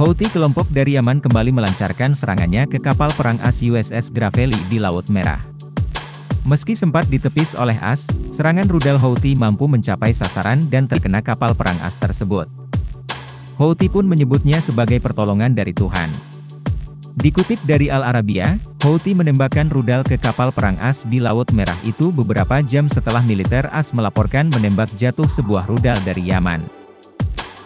Houthi kelompok dari Yaman kembali melancarkan serangannya ke kapal perang AS USS Gravely di Laut Merah. Meski sempat ditepis oleh AS, serangan rudal Houthi mampu mencapai sasaran dan terkena kapal perang AS tersebut. Houthi pun menyebutnya sebagai pertolongan dari Tuhan. Dikutip dari Al Arabiya, Houthi menembakkan rudal ke kapal perang AS di Laut Merah itu beberapa jam setelah militer AS melaporkan menembak jatuh sebuah rudal dari Yaman.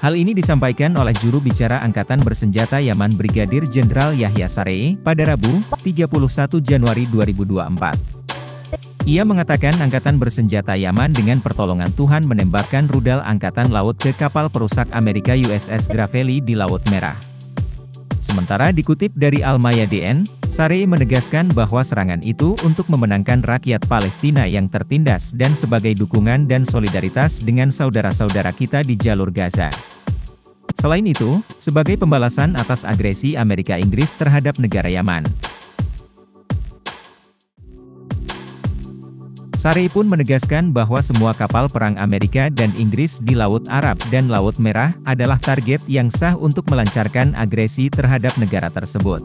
Hal ini disampaikan oleh juru bicara Angkatan Bersenjata Yaman Brigadir Jenderal Yahya Saree, pada Rabu, 31 Januari 2024. Ia mengatakan Angkatan Bersenjata Yaman dengan pertolongan Tuhan menembakkan rudal Angkatan Laut ke kapal perusak Amerika USS Gravely di Laut Merah. Sementara dikutip dari Al-Mayadeen, Saree menegaskan bahwa serangan itu untuk memenangkan rakyat Palestina yang tertindas dan sebagai dukungan dan solidaritas dengan saudara-saudara kita di jalur Gaza. Selain itu, sebagai pembalasan atas agresi Amerika Inggris terhadap negara Yaman. Sari pun menegaskan bahwa semua kapal perang Amerika dan Inggris di Laut Arab dan Laut Merah adalah target yang sah untuk melancarkan agresi terhadap negara tersebut.